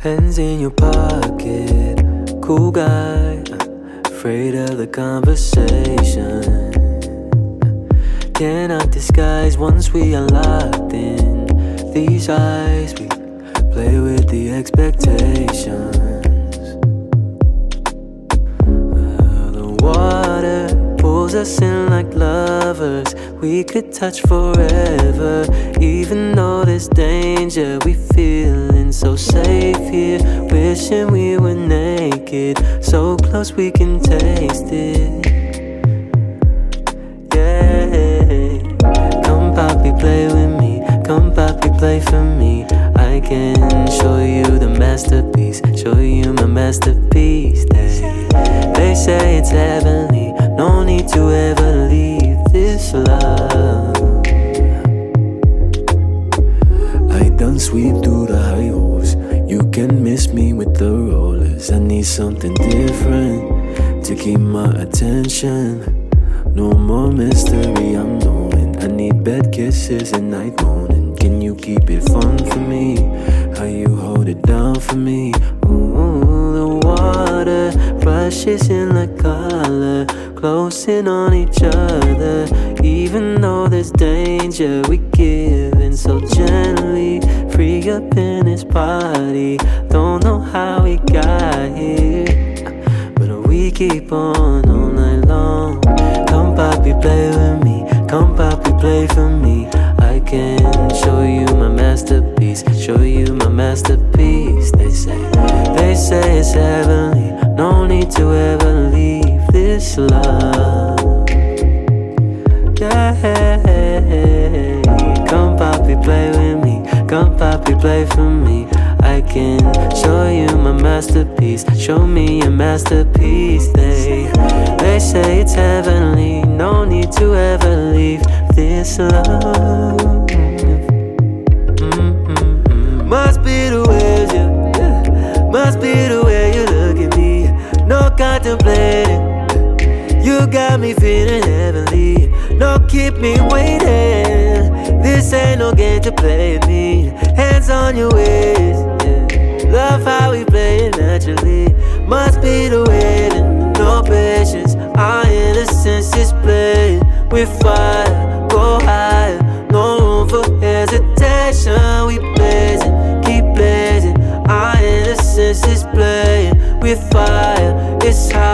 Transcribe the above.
Hands in your pocket, cool guy, afraid of the conversation. Cannot disguise once we are locked in these eyes. We play with the expectations. The water pulls us in like lovers. We could touch forever, even though there's danger. We feeling so safe here, wishing we were naked, so close we can taste it. Yeah, come papi, play with me. Come papi, play for me. I can show you the masterpiece, show you my masterpiece. They, the rollers. I need something different to keep my attention. No more mystery, I'm knowing. I need bed kisses and night moaning. Can you keep it fun for me? How you hold it down for me? Ooh, the water rushes in like color, closing on each other. Even though there's danger, we give in so. Up in his body. Don't know how we got here, but we keep on all night long. Come, papi, play with me. Come, papi, play for me. I can show you my masterpiece, show you my masterpiece. They say, they say it's heavenly. No need to ever leave this love. Play for me. I can show you my masterpiece. Show me your masterpiece. They, they say it's heavenly. No need to ever leave this love. Mm-mm-mm. Must be the way you, must be the way you look at me. No contemplating. You got me feeling heavenly. No, keep me waiting. This ain't no game to play me. Hands on your waist. Yeah. Love how we play it naturally. Must be the waiting. No patience. Our innocence is playing with fire. Go higher. No room for hesitation. We blazing, keep blazing. Our innocence is playing with fire. It's higher.